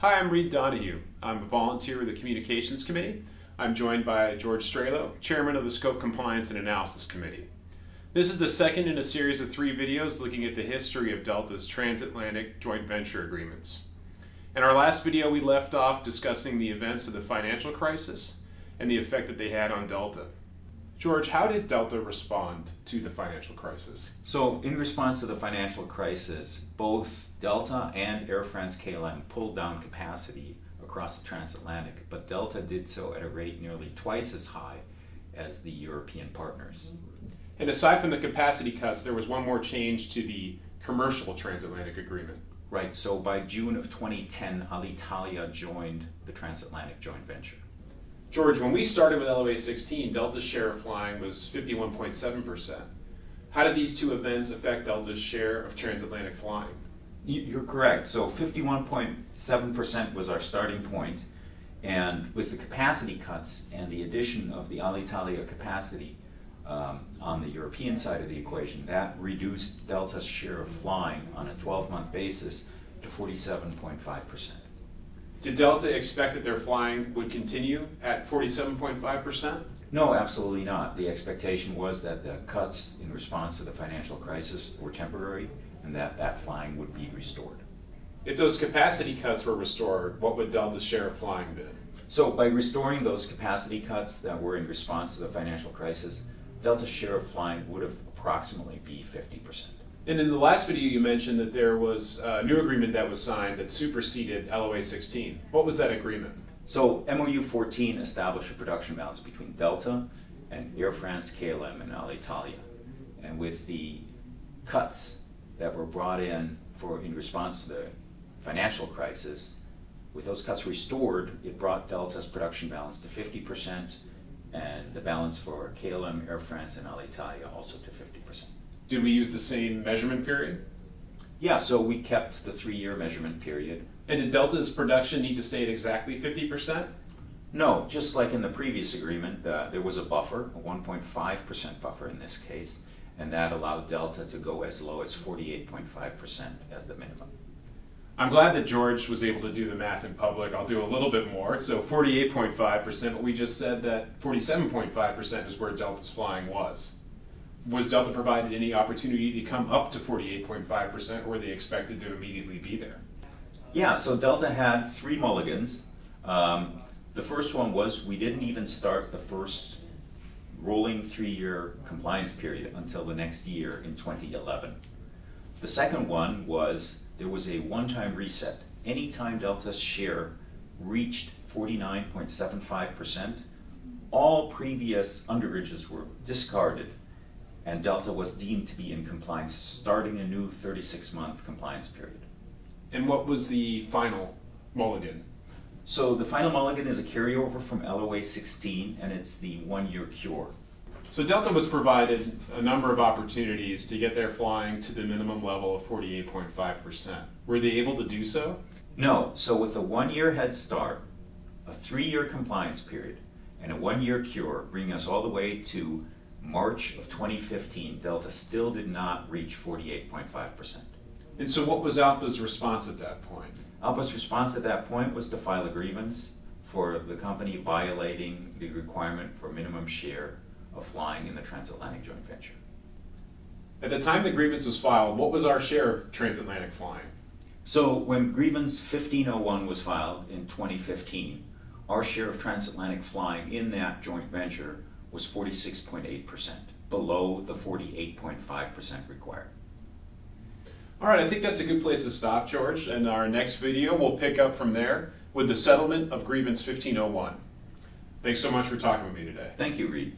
Hi, I'm Reed Donahue. I'm a volunteer with the Communications Committee. I'm joined by George Strelo, Chairman of the Scope Compliance and Analysis Committee. This is the second in a series of three videos looking at the history of Delta's transatlantic joint venture agreements. In our last video, we left off discussing the events of the financial crisis and the effect that they had on Delta. George, how did Delta respond to the financial crisis? So, in response to the financial crisis, both Delta and Air France KLM pulled down capacity across the transatlantic, but Delta did so at a rate nearly twice as high as the European partners. And aside from the capacity cuts, there was one more change to the commercial transatlantic agreement. Right, so by June of 2010, Alitalia joined the transatlantic joint venture. George, when we started with LOA 16, Delta's share of flying was 51.7%. How did these two events affect Delta's share of transatlantic flying? You're correct. So 51.7% was our starting point, and with the capacity cuts and the addition of the Alitalia capacity um, on the European side of the equation, that reduced Delta's share of flying on a 12-month basis to 47.5%. Did Delta expect that their flying would continue at 47.5%? No, absolutely not. The expectation was that the cuts in response to the financial crisis were temporary and that that flying would be restored. If those capacity cuts were restored, what would Delta's share of flying be? So, by restoring those capacity cuts that were in response to the financial crisis, Delta's share of flying would have approximately be 50%. And in the last video, you mentioned that there was a new agreement that was signed that superseded LOA 16. What was that agreement? So, MOU 14 established a production balance between Delta and Air France, KLM, and Alitalia. And with the cuts that were brought in for in response to the financial crisis, with those cuts restored, it brought Delta's production balance to 50%, and the balance for KLM, Air France, and Alitalia also to 50%. Did we use the same measurement period? Yeah, so we kept the three-year measurement period. And did Delta's production need to stay at exactly 50%? No, just like in the previous agreement, uh, there was a buffer, a 1.5% buffer in this case, and that allowed Delta to go as low as 48.5% as the minimum. I'm glad that George was able to do the math in public. I'll do a little bit more. So 48.5%, but we just said that 47.5% is where Delta's flying was was Delta provided any opportunity to come up to 48.5%, or were they expected to immediately be there? Yeah, so Delta had three mulligans. Um, the first one was we didn't even start the first rolling three year compliance period until the next year in 2011. The second one was there was a one time reset. Anytime Delta's share reached 49.75%, all previous underages were discarded and Delta was deemed to be in compliance, starting a new 36 month compliance period. And what was the final mulligan? So the final mulligan is a carryover from LOA 16 and it's the one year cure. So Delta was provided a number of opportunities to get their flying to the minimum level of 48.5%. Were they able to do so? No. So with a one year head start, a three year compliance period, and a one year cure bring us all the way to March of 2015, Delta still did not reach 48.5%. And so, what was ALPA's response at that point? ALPA's response at that point was to file a grievance for the company violating the requirement for minimum share of flying in the transatlantic joint venture. At the time the grievance was filed, what was our share of transatlantic flying? So, when grievance 1501 was filed in 2015, our share of transatlantic flying in that joint venture was 46.8%, below the 48.5% required. All right, I think that's a good place to stop, George. And our next video, we'll pick up from there with the settlement of Grievance 1501. Thanks so much for talking with me today. Thank you, Reed.